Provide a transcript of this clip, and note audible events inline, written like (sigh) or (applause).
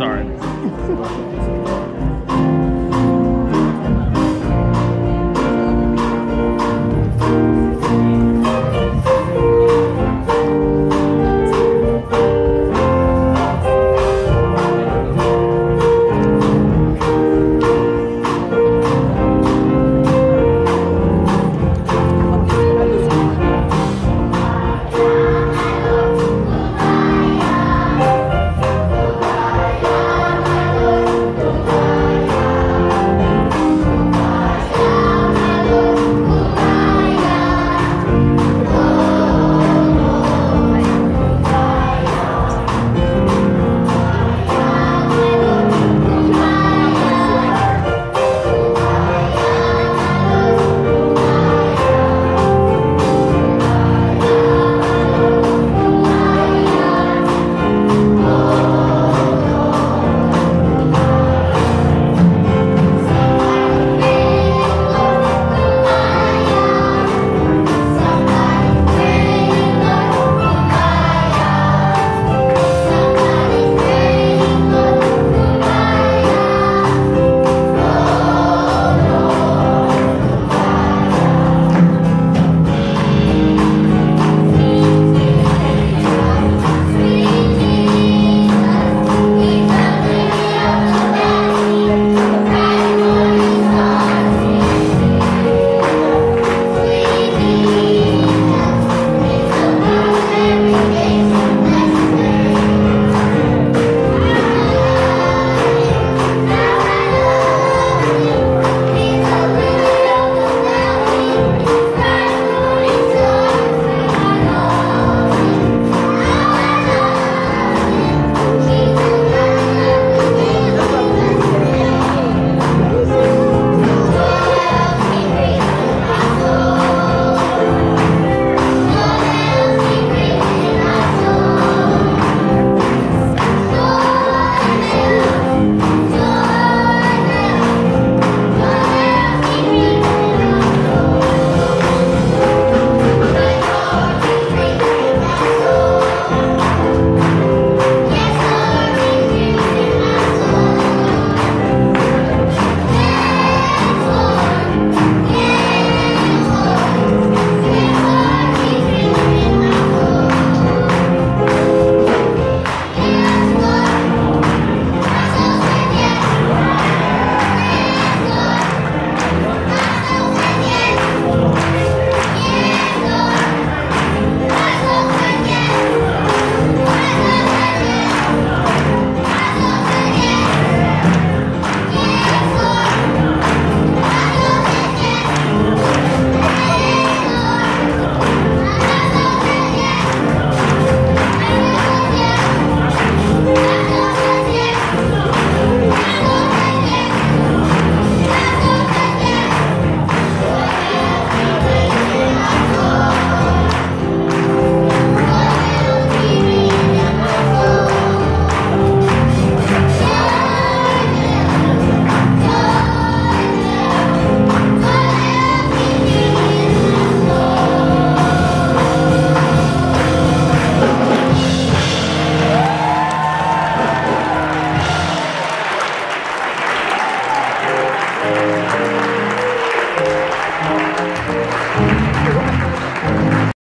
sorry. (laughs)